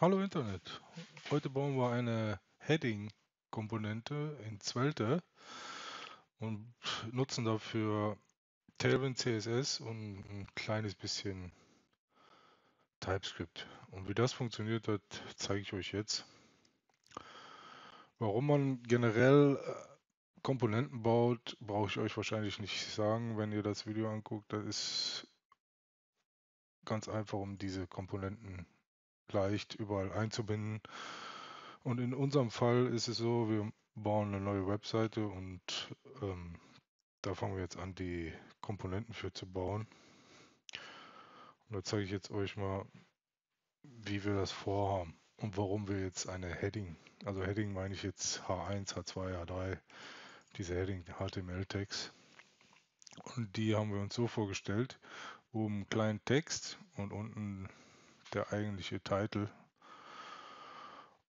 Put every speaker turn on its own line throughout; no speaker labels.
Hallo Internet. Heute bauen wir eine Heading-Komponente in Svelte und nutzen dafür Tailwind CSS und ein kleines bisschen TypeScript. Und wie das funktioniert, das zeige ich euch jetzt. Warum man generell äh, Komponenten baut, brauche ich euch wahrscheinlich nicht sagen, wenn ihr das Video anguckt. Das ist ganz einfach, um diese Komponenten leicht überall einzubinden. Und in unserem Fall ist es so, wir bauen eine neue Webseite und ähm, da fangen wir jetzt an, die Komponenten für zu bauen. Und da zeige ich jetzt euch mal, wie wir das vorhaben und warum wir jetzt eine Heading, also Heading meine ich jetzt H1, H2, H3, diese Heading HTML-Tags. Und die haben wir uns so vorgestellt, oben kleinen Text und unten der eigentliche Titel.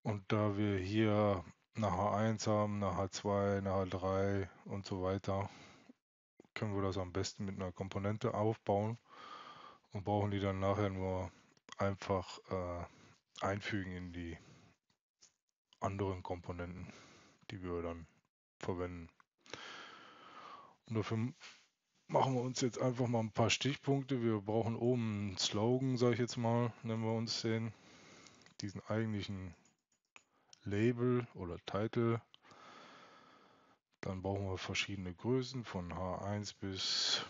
Und da wir hier eine H1 haben, eine H2, eine H3 und so weiter, können wir das am besten mit einer Komponente aufbauen und brauchen die dann nachher nur einfach äh, einfügen in die anderen Komponenten, die wir dann verwenden. Und dafür machen wir uns jetzt einfach mal ein paar Stichpunkte. Wir brauchen oben einen Slogan, sage ich jetzt mal, nennen wir uns den. Diesen eigentlichen Label oder Titel. Dann brauchen wir verschiedene Größen von H1 bis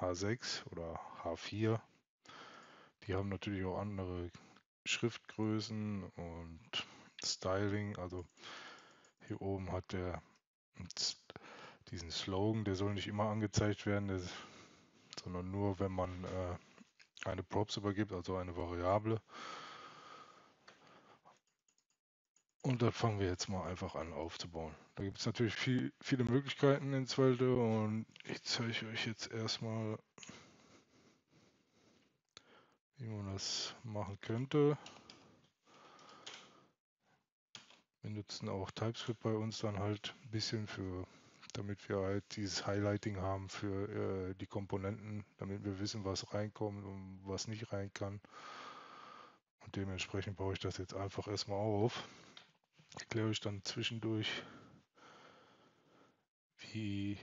H6 oder H4. Die haben natürlich auch andere Schriftgrößen und Styling. Also hier oben hat der diesen Slogan, der soll nicht immer angezeigt werden, der, sondern nur, wenn man äh, eine Props übergibt, also eine Variable. Und da fangen wir jetzt mal einfach an aufzubauen. Da gibt es natürlich viel, viele Möglichkeiten in Zwelte und ich zeige euch jetzt erstmal, wie man das machen könnte. Wir nutzen auch TypeScript bei uns dann halt ein bisschen für damit wir halt dieses Highlighting haben für äh, die Komponenten, damit wir wissen, was reinkommt und was nicht rein kann. Und dementsprechend baue ich das jetzt einfach erstmal auf. Erkläre ich dann zwischendurch, wie,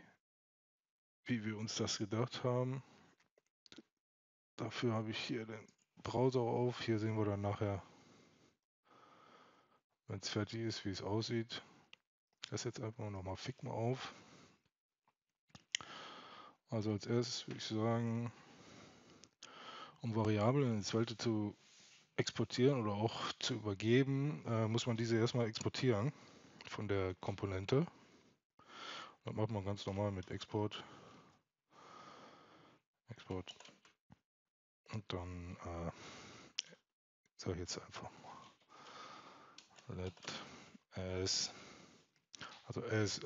wie wir uns das gedacht haben. Dafür habe ich hier den Browser auf. Hier sehen wir dann nachher, wenn es fertig ist, wie es aussieht. Das jetzt einfach nochmal Figma auf. Also als erstes würde ich sagen, um Variablen ins Welte zu exportieren oder auch zu übergeben, äh, muss man diese erstmal exportieren von der Komponente. Das macht man ganz normal mit Export. Export. Und dann äh, sage ich jetzt einfach let as also as,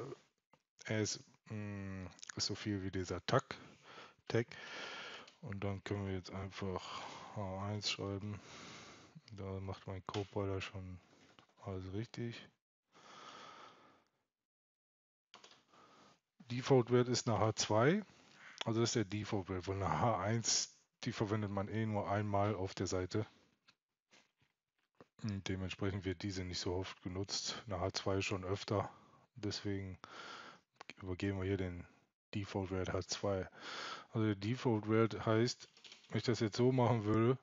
as mh, mm, ist so viel wie dieser Tag, Tag. Und dann können wir jetzt einfach H1 schreiben. Da macht mein Copilot schon alles richtig. Default-Wert ist eine H2. Also das ist der Default-Wert. Von einer H1, die verwendet man eh nur einmal auf der Seite. Und dementsprechend wird diese nicht so oft genutzt. Eine H2 schon öfter. Deswegen übergeben wir hier den Default-Wert H2. Also der Default-Wert heißt, wenn ich das jetzt so machen würde,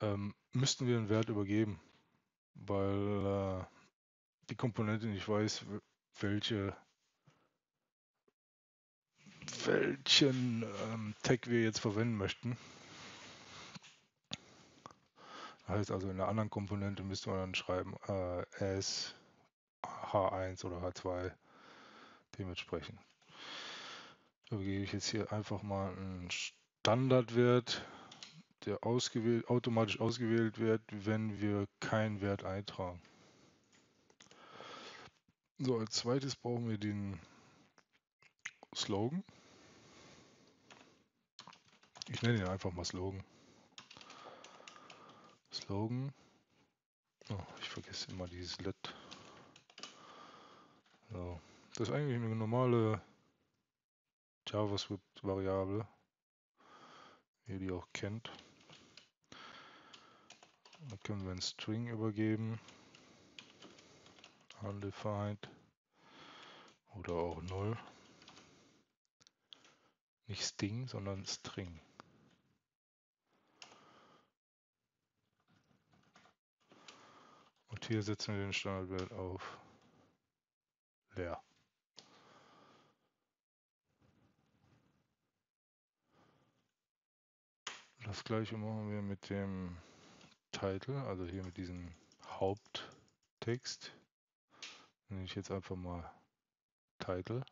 ähm, müssten wir einen Wert übergeben, weil äh, die Komponente nicht weiß, welche welchen ähm, Tag wir jetzt verwenden möchten. Das heißt also in einer anderen Komponente müsste man dann schreiben äh, S H1 oder H2 dementsprechend. Da gebe ich jetzt hier einfach mal einen Standardwert, der ausgewählt, automatisch ausgewählt wird, wenn wir keinen Wert eintragen. So, als zweites brauchen wir den Slogan. Ich nenne ihn einfach mal Slogan. Slogan. Oh, ich vergesse immer dieses Let. So. Das ist eigentlich eine normale JavaScript-Variable, wie ihr die auch kennt. Da können wir einen String übergeben. Undefined. Oder auch 0. Nicht Sting, sondern String. Und hier setzen wir den Standardwert auf leer. Das gleiche machen wir mit dem Title, also hier mit diesem Haupttext. Nenne ich jetzt einfach mal Title.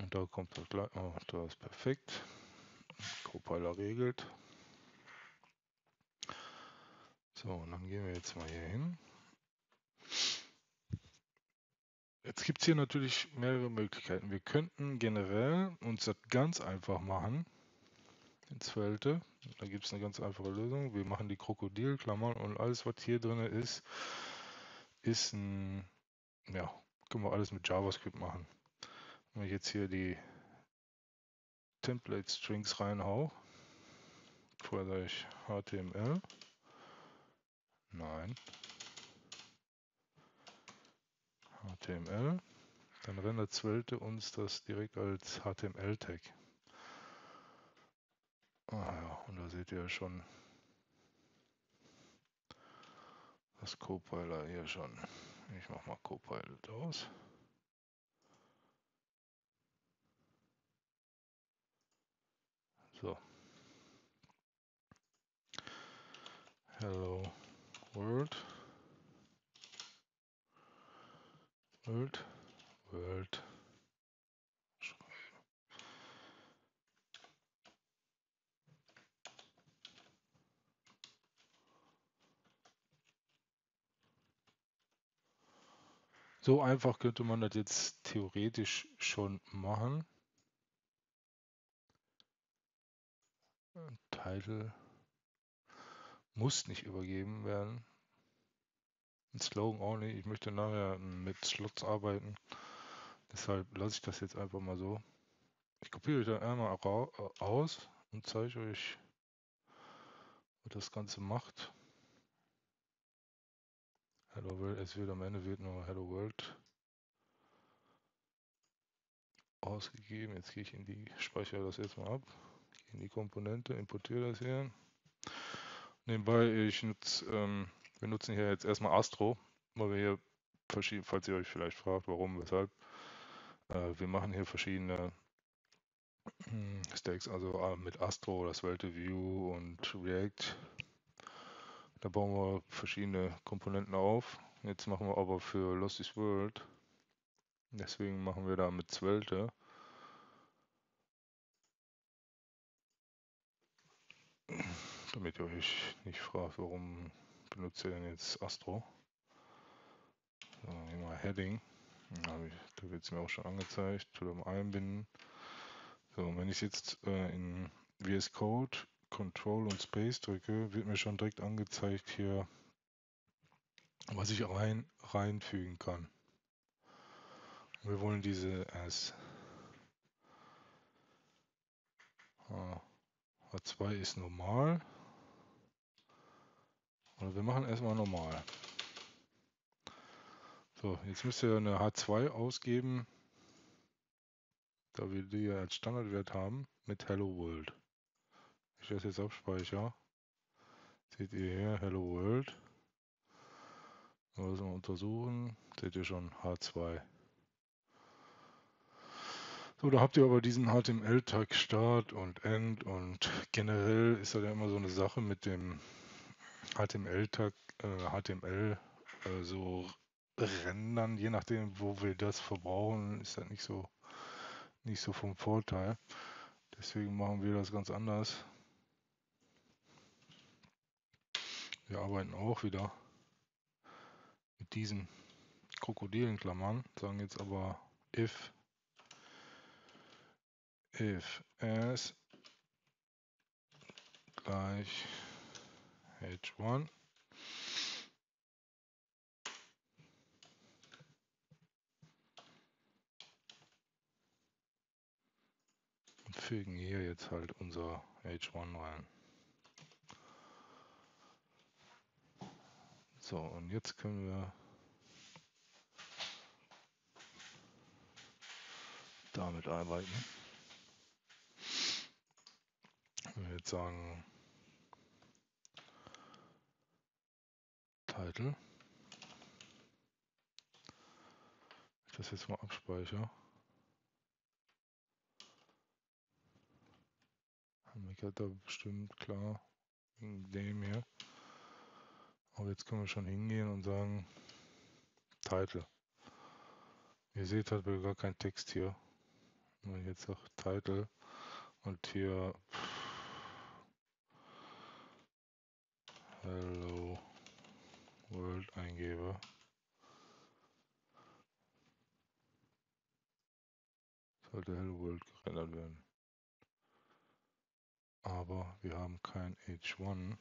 Und da kommt das gleich, oh, da ist perfekt. Copilot regelt. So, und dann gehen wir jetzt mal hier hin. Jetzt gibt es hier natürlich mehrere Möglichkeiten. Wir könnten generell uns das ganz einfach machen. In Zwelte. Da gibt es eine ganz einfache Lösung. Wir machen die Krokodilklammern und alles, was hier drin ist, ist ein, ja, können wir alles mit JavaScript machen. Wenn ich jetzt hier die Template Strings reinhau, vorher sage ich HTML, nein, HTML, dann rendert Zwelte uns das direkt als HTML-Tag. Ah ja, und da seht ihr schon das Copilot hier schon. Ich mache mal Copilot aus. So. Hello world. World. World. So einfach könnte man das jetzt theoretisch schon machen. Title muss nicht übergeben werden. Ein Slogan auch nicht. Ich möchte nachher mit Slots arbeiten. Deshalb lasse ich das jetzt einfach mal so. Ich kopiere euch da einmal aus und zeige euch, was das Ganze macht. Hello World, es wird am Ende wird nur Hello World ausgegeben. Jetzt gehe ich in die, speichere das jetzt mal ab in die Komponente, importiere das hier. Nebenbei, ich nutze, ähm, wir nutzen hier jetzt erstmal Astro, weil wir hier verschiedene, falls ihr euch vielleicht fragt, warum, weshalb, äh, wir machen hier verschiedene hm, Stacks, also äh, mit Astro, das Welte View und React. Da bauen wir verschiedene Komponenten auf. Jetzt machen wir aber für Losty's World, deswegen machen wir da mit Svelte damit ihr euch nicht fragt, warum benutzt ihr denn jetzt Astro. So, mal Heading. Da, da wird es mir auch schon angezeigt. Oder einbinden. So, wenn ich jetzt äh, in VS Code Control und Space drücke, wird mir schon direkt angezeigt hier, was ich rein, reinfügen kann. Wir wollen diese as H2 ist normal. Und wir machen erstmal normal. So, jetzt müsst ihr eine H2 ausgeben, da wir die ja als Standardwert haben, mit Hello World. Ich das jetzt abspeichere. Seht ihr hier, Hello World. Also untersuchen, seht ihr schon H2. So, da habt ihr aber diesen HTML-Tag Start und End und generell ist das ja immer so eine Sache mit dem HTML-Tag, äh, HTML äh, so rendern, je nachdem, wo wir das verbrauchen, ist das nicht so, nicht so vom Vorteil. Deswegen machen wir das ganz anders. Wir arbeiten auch wieder mit diesen Krokodilenklammern, sagen jetzt aber if, if as gleich H1. fügen hier jetzt halt unser H1 rein. So, und jetzt können wir damit arbeiten. Wenn wir jetzt sagen Title, ich das jetzt mal abspeichere, hat da bestimmt klar in dem hier. Aber jetzt können wir schon hingehen und sagen Title. Ihr seht halt gar kein Text hier. Wenn ich jetzt sage Title und hier Hello World eingebe, sollte Hello World gerendert werden. Aber wir haben kein H1.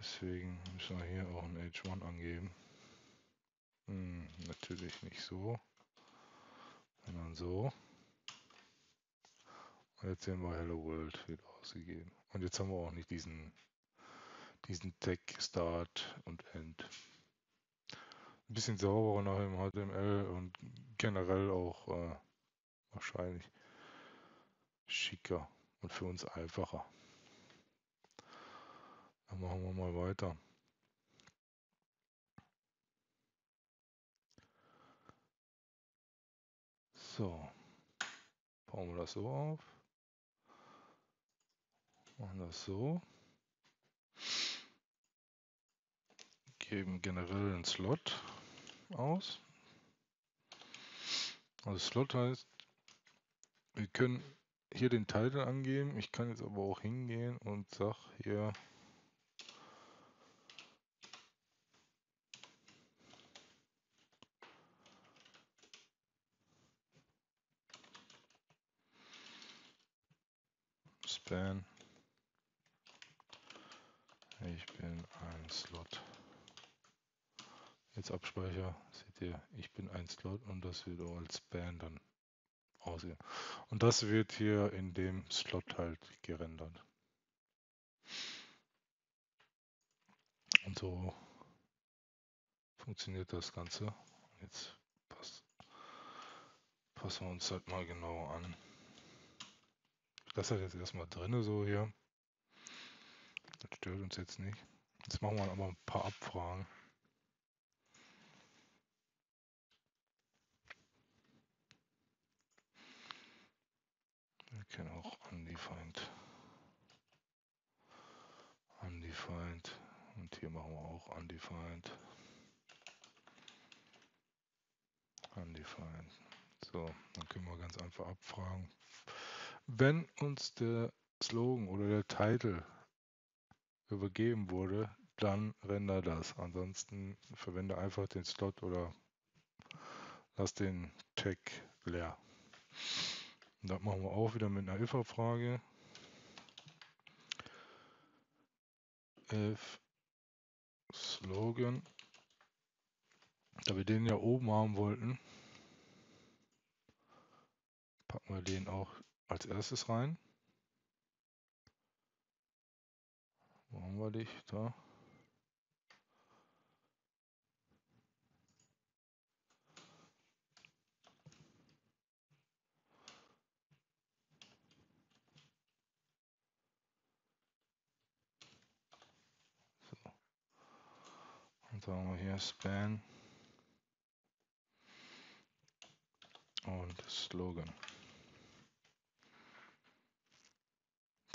Deswegen müssen wir hier auch ein H1 angeben. Hm, natürlich nicht so, sondern so. Und jetzt sehen wir Hello World wird ausgegeben. Und jetzt haben wir auch nicht diesen diesen Tag Start und End. Ein bisschen sauberer nach dem HTML und generell auch äh, wahrscheinlich schicker und für uns einfacher. Dann machen wir mal weiter. So, bauen wir das so auf. Machen das so. geben generell einen Slot aus. Also Slot heißt, wir können hier den Titel angeben. Ich kann jetzt aber auch hingehen und sag hier Span. Ich bin ein Slot jetzt abspeichere, seht ihr, ich bin ein Slot und das wird auch als Span dann aussehen. Und das wird hier in dem Slot halt gerendert. Und so funktioniert das Ganze. Jetzt passen wir uns halt mal genau an. Das hat jetzt erstmal drinne so hier. Das stört uns jetzt nicht. Jetzt machen wir aber ein paar Abfragen. können auch undefined. Undefined. Und hier machen wir auch undefined. Undefined. So, dann können wir ganz einfach abfragen. Wenn uns der Slogan oder der Titel übergeben wurde, dann render das. Ansonsten verwende einfach den Slot oder lass den Tag leer. Und das machen wir auch wieder mit einer if-Frage. If Slogan, da wir den ja oben haben wollten, packen wir den auch als erstes rein. Wo haben wir dich? Da. sagen wir hier Span und Slogan.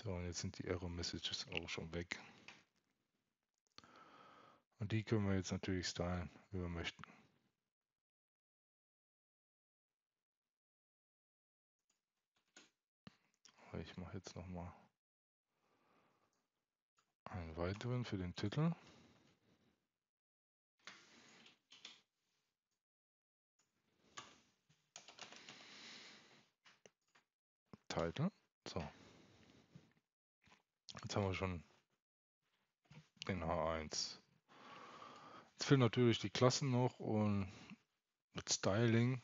So, und jetzt sind die Error Messages auch schon weg. Und die können wir jetzt natürlich stylen, wie wir möchten. Ich mache jetzt noch mal einen weiteren für den Titel. Title. So. Jetzt haben wir schon den H1. Jetzt fehlen natürlich die Klassen noch und mit Styling.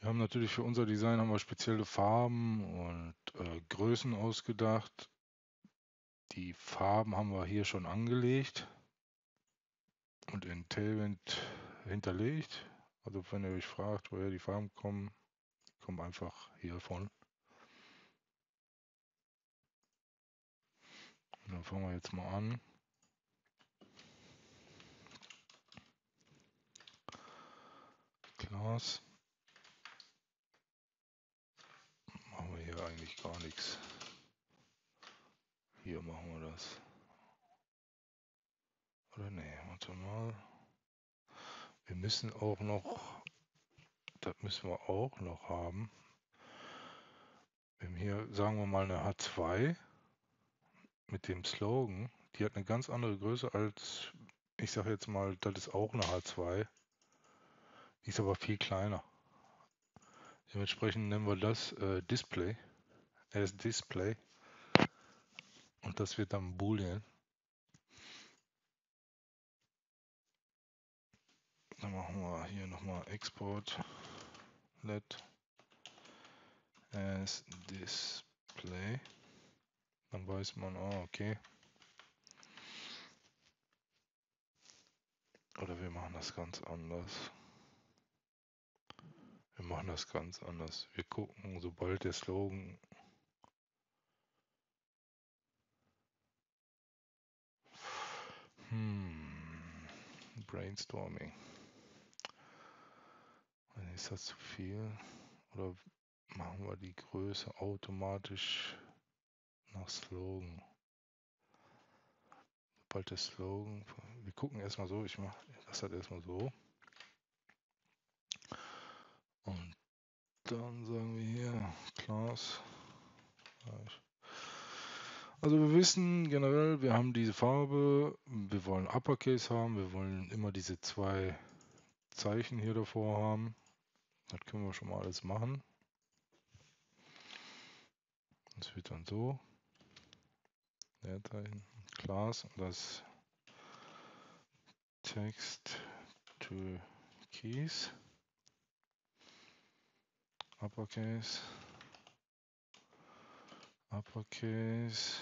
Wir haben natürlich für unser Design haben wir spezielle Farben und äh, Größen ausgedacht. Die Farben haben wir hier schon angelegt und in Tailwind hinterlegt. Also wenn ihr euch fragt, woher die Farben kommen, kommen einfach hiervon. Dann fangen wir jetzt mal an. Class. Machen wir hier eigentlich gar nichts. Hier machen wir das. Oder nee, warte mal. Wir müssen auch noch, das müssen wir auch noch haben. Wir haben hier, sagen wir mal, eine H2 mit dem Slogan. Die hat eine ganz andere Größe als, ich sage jetzt mal, das ist auch eine H2. Die ist aber viel kleiner. Dementsprechend nennen wir das äh, Display. As Display. Und das wird dann Boolean. Dann machen wir hier nochmal Export let as display. Dann weiß man, oh, okay. Oder wir machen das ganz anders. Wir machen das ganz anders. Wir gucken, sobald der Slogan hm, Brainstorming. Ist das zu viel? Oder machen wir die Größe automatisch nach Slogan? Sobald der Slogan. Wir gucken erstmal so, ich mache das halt erstmal so. Und dann sagen wir hier Class. Also wir wissen generell, wir haben diese Farbe, wir wollen Uppercase haben, wir wollen immer diese zwei Zeichen hier davor haben. Das können wir schon mal alles machen. Das wird dann so. Leerzeichen, Class und das Text to Keys. Uppercase. Uppercase.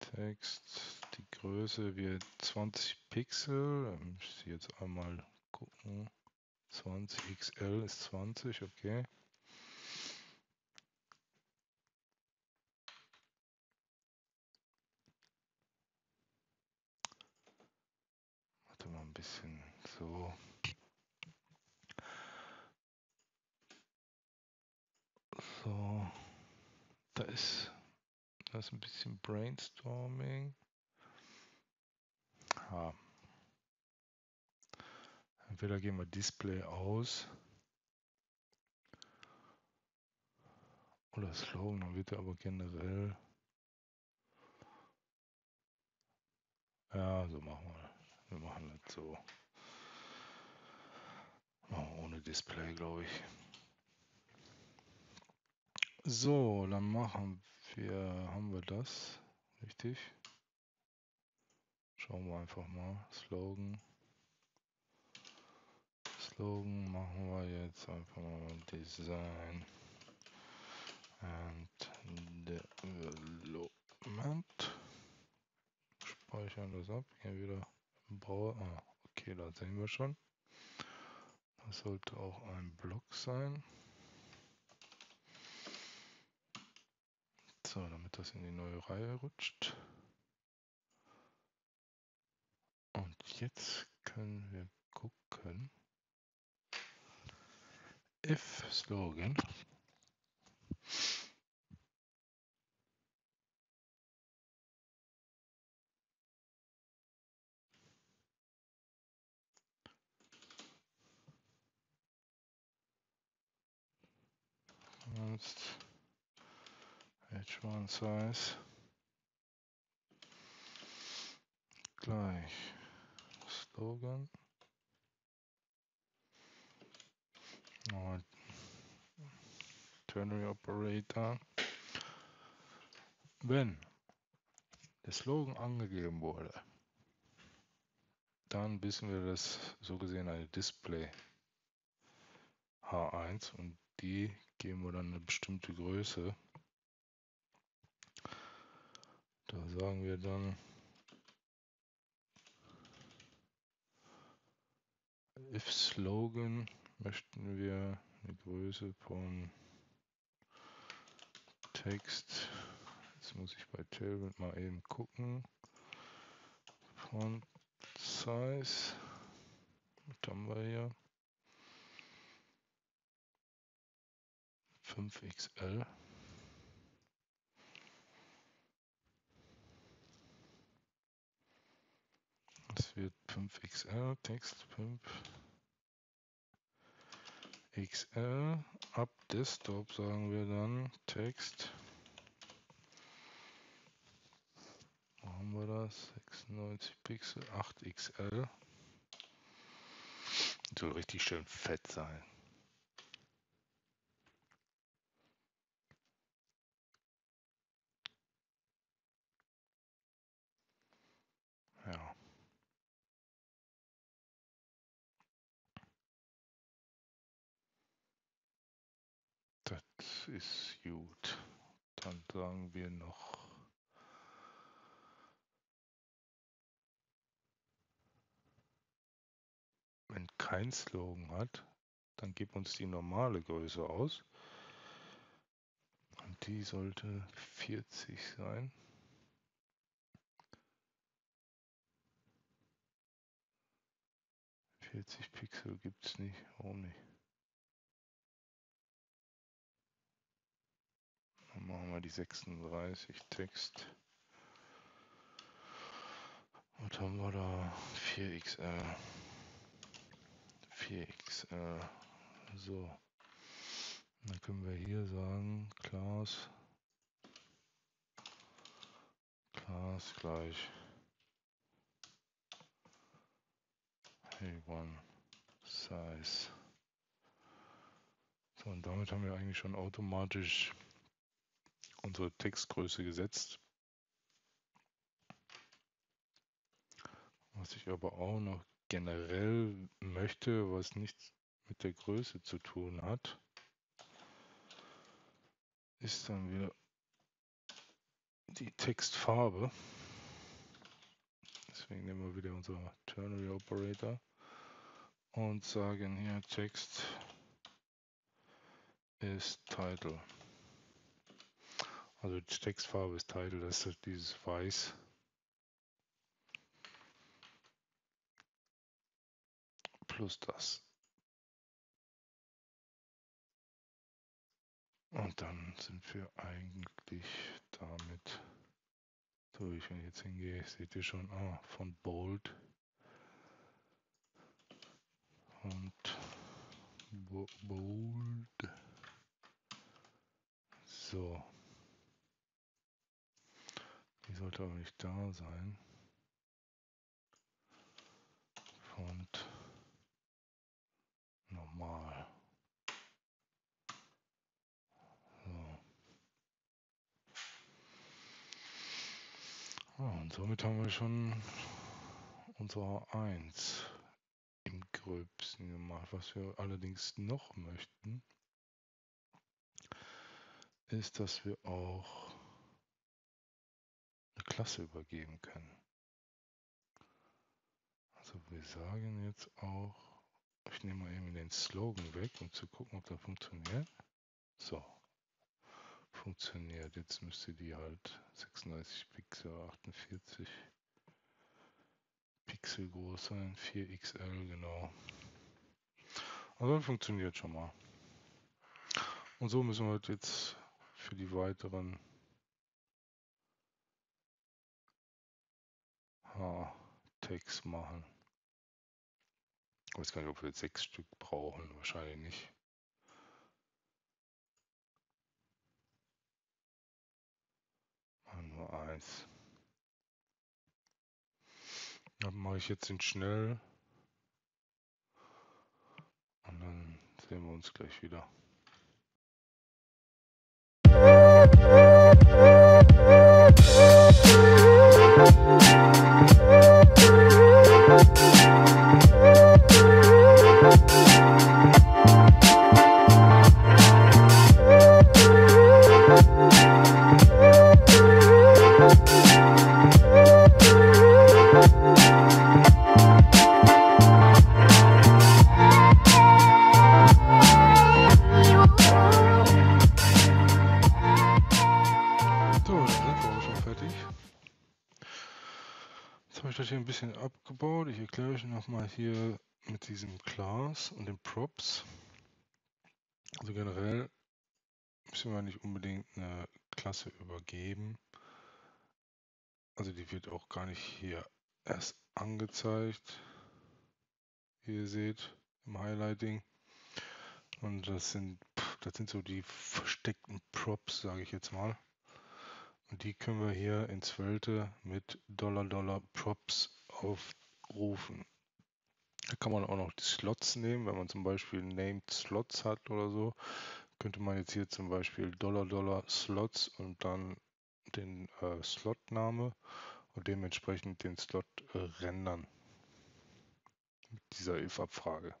Text. Die Größe wird 20 Pixel. Da muss ich jetzt einmal gucken. 20 XL ist 20, okay. Warte mal bisschen so. So, da ist, da ist ein bisschen Brainstorming. Ah. Entweder gehen wir Display aus oder Slogan, dann wird er aber generell. Ja, so machen wir. Wir machen das so. Machen ohne Display, glaube ich. So, dann machen wir, haben wir das, richtig? Schauen wir einfach mal. Slogan. Slogan machen wir jetzt einfach mal Design and Development. Speichern das ab. Hier wieder Browser. Ah, okay, da sehen wir schon. Das sollte auch ein Block sein. So, damit das in die neue Reihe rutscht. Und jetzt können wir gucken if slogan Jetzt H1 size. Gleich. Slogan. Ternary Operator. Wenn der Slogan angegeben wurde, dann wissen wir, dass so gesehen eine Display H1 und die geben dann eine bestimmte Größe. Da sagen wir dann if Slogan möchten wir eine Größe von Text. Jetzt muss ich bei Tailwind mal eben gucken. Font Size. Was haben wir hier? 5XL. Das wird 5XL, Text 5XL. Ab Desktop sagen wir dann Text. Wo haben wir das? 96 Pixel, 8XL. Soll richtig schön fett sein. Ja. Ist gut. Dann sagen wir noch wenn kein Slogan hat, dann gib uns die normale Größe aus. Und die sollte 40 sein. Vierzig Pixel gibt es nicht. Warum nicht? Dann machen wir die 36 Text. Was haben wir da? 4XL. 4x. Äh, so. Dann können wir hier sagen, Class, Class gleich Hey1 Size. So, und damit haben wir eigentlich schon automatisch unsere Textgröße gesetzt. Was ich aber auch noch generell möchte, was nichts mit der Größe zu tun hat, ist dann wieder die Textfarbe. Deswegen nehmen wir wieder unser Ternary Operator und sagen hier Text ist Title. Also die Textfarbe ist Title, das ist dieses Weiß. plus das. Und dann sind wir eigentlich damit durch. Wenn ich jetzt hingehe, seht ihr schon, ah, von Bold und Bo Bold. So. Die sollte aber nicht da sein. Font normal. So. Ja, und somit haben wir schon unsere 1 im Gröbsten gemacht. Was wir allerdings noch möchten, ist, dass wir auch Klasse übergeben können. Also wir sagen jetzt auch, ich nehme mal eben den Slogan weg, um zu gucken, ob das funktioniert. So. Funktioniert. Jetzt müsste die halt 36 Pixel, 48 Pixel groß sein. 4XL, genau. Also funktioniert schon mal. Und so müssen wir jetzt für die weiteren H-Tags machen. Ich weiß gar nicht, ob wir jetzt sechs Stück brauchen. Wahrscheinlich nicht. Nur eins. Dann mache ich jetzt den schnell. Und dann sehen wir uns gleich wieder. Übergeben. Also die wird auch gar nicht hier erst angezeigt, wie ihr seht im Highlighting. Und das sind, das sind so die versteckten Props, sage ich jetzt mal. Und die können wir hier ins Zwelte mit Dollar Dollar Props aufrufen. Da kann man auch noch die Slots nehmen, wenn man zum Beispiel Named Slots hat oder so, könnte man jetzt hier zum Beispiel Dollar Dollar Slots und dann den äh, Slotname und dementsprechend den Slot äh, rendern mit dieser if-Abfrage.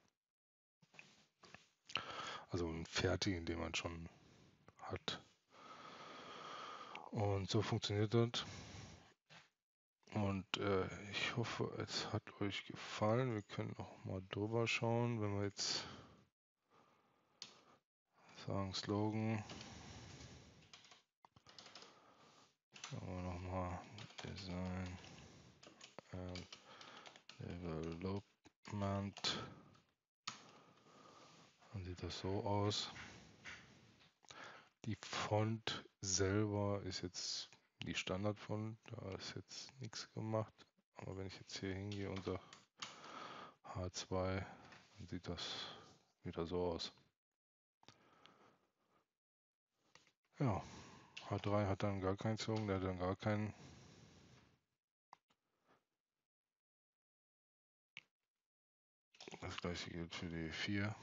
Also einen fertigen, den man schon hat. Und so funktioniert das. Und äh, ich hoffe, es hat euch gefallen. Wir können auch mal drüber schauen, wenn wir jetzt sagen Slogan. Wir nochmal Design and Development. Dann sieht das so aus. Die Font selber ist jetzt die Standardfont, da ist jetzt nichts gemacht. Aber wenn ich jetzt hier hingehe und sage H2, dann sieht das wieder so aus. Ja, H3 hat dann gar keinen Zogen, der hat dann gar keinen. Das gleiche gilt für die 4.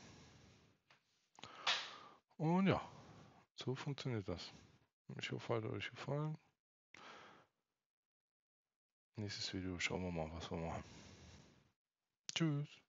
Und ja. So funktioniert das. Ich hoffe, hat euch gefallen. Nächstes Video schauen wir mal, was wir machen. Tschüss.